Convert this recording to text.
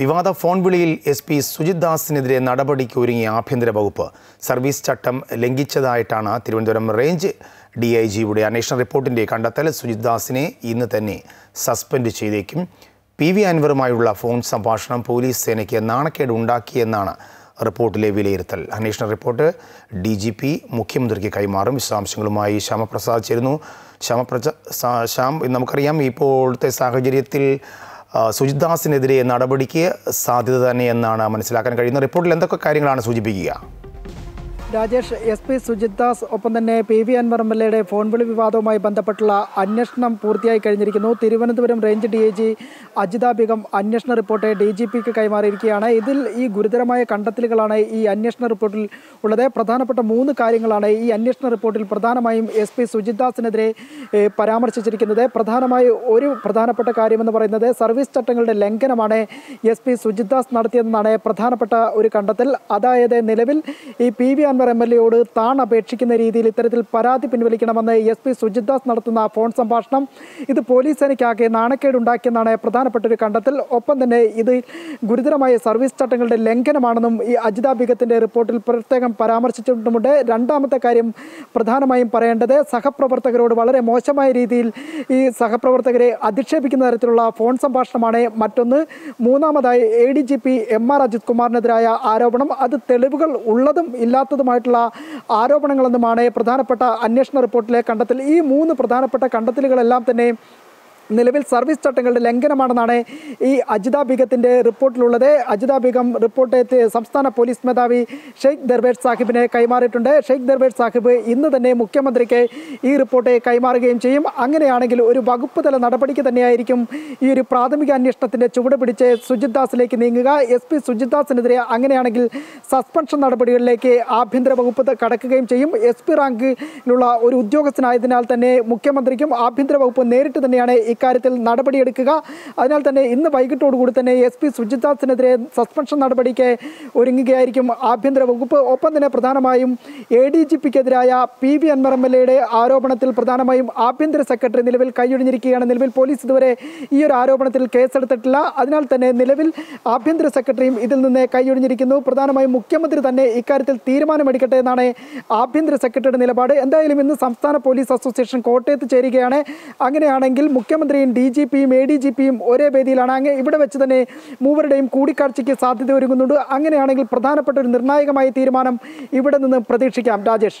വിവാദ ഫോൺ വിളിയിൽ S P Sujith ദാസിനെതിരെ നടപടിക്ക് ഒരുങ്ങിയ ആഭ്യന്തര വകുപ്പ്. സർവീസ് ചട്ടം ലംഘിച്ചതായിട്ടാണ് തിരുവനന്തപുരം റേഞ്ച് ഡി ഐ ജിയുടെ അന്വേഷണ റിപ്പോർട്ടിന്റെ കണ്ടെത്തൽ. സുജിത് ദാസിനെ ഇന്ന് തന്നെ സസ്പെൻഡ് ചെയ്തേക്കും. പി വി അൻവറുമായുള്ള ഫോൺ സംഭാഷണം പോലീസ് സേനയ്ക്ക് നാണക്കേട് ഉണ്ടാക്കിയെന്നാണ് റിപ്പോർട്ടിലെ വിലയിരുത്തൽ. അന്വേഷണ റിപ്പോർട്ട് ഡി ജി പി മുഖ്യമന്ത്രിക്ക് കൈമാറും. വിശദാംശങ്ങളുമായി ശ്യാമപ്രസാദ് ചേരുന്നു. ശ്യാമപ്രസ സാ- ശ്യാം നമുക്കറിയാം ഇപ്പോഴത്തെ സാഹചര്യത്തിൽ സുജിത് ദാസിനെതിരെ നടപടിക്ക് സാധ്യത തന്നെയെന്നാണ് മനസ്സിലാക്കാൻ കഴിയുന്ന റിപ്പോർട്ടിൽ എന്തൊക്കെ കാര്യങ്ങളാണ് സൂചിപ്പിക്കുക? രാജേഷ് എസ് പി സുജിത് ദാസ് ഒപ്പം തന്നെ P V Anvar M L എയുടെ ഫോൺ വിളി വിവാദവുമായി ബന്ധപ്പെട്ടുള്ള അന്വേഷണം പൂർത്തിയായി കഴിഞ്ഞിരിക്കുന്നു. Thiruvananthapuram range D I G Ajitha Begum അന്വേഷണ റിപ്പോർട്ട് ഡി ജി പിക്ക് കൈമാറിയിരിക്കുകയാണ്. ഇതിൽ ഈ ഗുരുതരമായ കണ്ടെത്തലുകളാണ് ഈ അന്വേഷണ റിപ്പോർട്ടിൽ ഉള്ളത്. പ്രധാനപ്പെട്ട മൂന്ന് കാര്യങ്ങളാണ് ഈ അന്വേഷണ റിപ്പോർട്ടിൽ പ്രധാനമായും എസ് പി സുജിത് ദാസിനെതിരെ പരാമർശിച്ചിരിക്കുന്നത്. പ്രധാനമായി ഒരു പ്രധാനപ്പെട്ട കാര്യമെന്ന് പറയുന്നത് സർവീസ് ചട്ടങ്ങളുടെ ലംഘനമാണ് എസ് പി സുജിത് ദാസ് നടത്തിയതെന്നാണ് പ്രധാനപ്പെട്ട ഒരു കണ്ടെത്തൽ. അതായത് നിലവിൽ ഈ P V Anvar M L എയോട് താൻ അപേക്ഷിക്കുന്ന രീതിയിൽ ഇത്തരത്തിൽ പരാതി പിൻവലിക്കണമെന്ന് എസ് പി സുജിത് ദാസ് നടത്തുന്ന ഫോൺ സംഭാഷണം. ഇത് പോലീസ് സേനയ്ക്കാകെ നാണക്കേടുണ്ടാക്കിയെന്നാണ് പ്രധാനപ്പെട്ട ഒരു കണ്ടെത്തൽ. ഒപ്പം തന്നെ ഇത് ഗുരുതരമായ സർവീസ് ചട്ടങ്ങളുടെ ലംഘനമാണെന്നും ഈ അജിത ബിഗത്തിന്റെ റിപ്പോർട്ടിൽ പ്രത്യേകം പരാമർശിച്ചിട്ടുമുണ്ട്. രണ്ടാമത്തെ കാര്യം പ്രധാനമായും പറയേണ്ടത് സഹപ്രവർത്തകരോട് വളരെ മോശമായ രീതിയിൽ ഈ സഹപ്രവർത്തകരെ അധിക്ഷേപിക്കുന്ന തരത്തിലുള്ള ഫോൺ സംഭാഷണമാണ് മറ്റൊന്ന്. മൂന്നാമതായി A D G P M R Ajith കുമാറിനെതിരായ ആരോപണം. അത് തെളിവുകൾ ഉള്ളതും ഇല്ലാത്തതുമായിട്ടുള്ള ആരോപണങ്ങളെന്നുമാണ് പ്രധാനപ്പെട്ട അന്വേഷണ റിപ്പോർട്ടിലെ കണ്ടെത്തൽ. ഈ മൂന്ന് പ്രധാനപ്പെട്ട കണ്ടെത്തലുകളെല്ലാം തന്നെ നിലവിൽ സർവീസ് ചട്ടങ്ങളുടെ ലംഘനമാണെന്നാണ് ഈ അജിത ബിഗത്തിന്റെ റിപ്പോർട്ടിലുള്ളത്. അജിത ബിഗം റിപ്പോർട്ട് സംസ്ഥാന പോലീസ് മേധാവി ഷെയ്ഖ് ദർവേഷ് സാഹിബിനെ കൈമാറിയിട്ടുണ്ട്. ഷെയ്ഖ് ദർവേഷ് സാഹിബ് ഇന്ന് തന്നെ മുഖ്യമന്ത്രിക്ക് ഈ റിപ്പോർട്ട് കൈമാറുകയും ചെയ്യും. അങ്ങനെയാണെങ്കിൽ ഒരു വകുപ്പ് തല നടപടിക്ക് തന്നെയായിരിക്കും ഈ ഒരു പ്രാഥമിക അന്വേഷണത്തിന്റെ ചുവട് പിടിച്ച് സുജിത് ദാസിലേക്ക് നീങ്ങുക. എസ് പി സുജിത് ദാസിനെതിരെ അങ്ങനെയാണെങ്കിൽ സസ്പെൻഷൻ നടപടികളിലേക്ക് ആഭ്യന്തര വകുപ്പ് കടക്കുകയും ചെയ്യും. എസ് പി റാങ്കിലുള്ള ഒരു ഉദ്യോഗസ്ഥനായതിനാൽ തന്നെ മുഖ്യമന്ത്രിക്കും ആഭ്യന്തര വകുപ്പ് നേരിട്ട് തന്നെയാണ് ഇക്കാര്യത്തിൽ നടപടിയെടുക്കുക. അതിനാൽ തന്നെ ഇന്ന് വൈകിട്ടോടുകൂടി തന്നെ എസ് പി സുജിദാസിനെതിരെ സസ്പെൻഷൻ നടപടിക്ക് ഒരുങ്ങുകയായിരിക്കും ആഭ്യന്തര വകുപ്പ്. ഒപ്പം തന്നെ പ്രധാനമായും A D G പിക്കെതിരായ P V Anvar M L എയുടെ ആരോപണത്തിൽ പ്രധാനമായും ആഭ്യന്തര സെക്രട്ടറി നിലവിൽ കൈയൊഴിഞ്ഞിരിക്കുകയാണ്. നിലവിൽ പോലീസ് ഇതുവരെ ഈ ഒരു ആരോപണത്തിൽ കേസെടുത്തിട്ടില്ല. അതിനാൽ തന്നെ നിലവിൽ ആഭ്യന്തര സെക്രട്ടറിയും ഇതിൽ നിന്ന് കൈയൊഴിഞ്ഞിരിക്കുന്നു. പ്രധാനമായും മുഖ്യമന്ത്രി തന്നെ ഇക്കാര്യത്തിൽ തീരുമാനമെടുക്കട്ടെ എന്നാണ് ആഭ്യന്തര സെക്രട്ടറിയുടെ നിലപാട്. എന്തായാലും ഇന്ന് സംസ്ഥാന പോലീസ് അസോസിയേഷൻ കോട്ടയത്ത് ചേരുകയാണ്. അങ്ങനെയാണെങ്കിൽ മുഖ്യമന്ത്രിയും ഡി ജി പിയും എ ഡി ജി പിയും ഒരേ വേദിയിലാണ്. അങ്ങ് ഇവിടെ വെച്ച് തന്നെ മൂവരുടെയും കൂടിക്കാഴ്ചയ്ക്ക് സാധ്യത ഒരുങ്ങുന്നുണ്ട്. അങ്ങനെയാണെങ്കിൽ പ്രധാനപ്പെട്ട ഒരു നിർണായകമായ തീരുമാനം ഇവിടെ നിന്ന് പ്രതീക്ഷിക്കാം. രാജേഷ്.